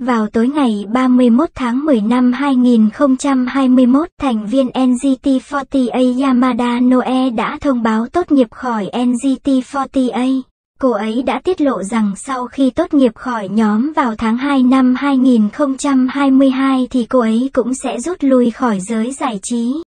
Vào tối ngày 31 tháng 10 năm 2021, thành viên NGT48 Yamada Noe đã thông báo tốt nghiệp khỏi NGT48. Cô ấy đã tiết lộ rằng sau khi tốt nghiệp khỏi nhóm vào tháng 2 năm 2022 thì cô ấy cũng sẽ rút lui khỏi giới giải trí.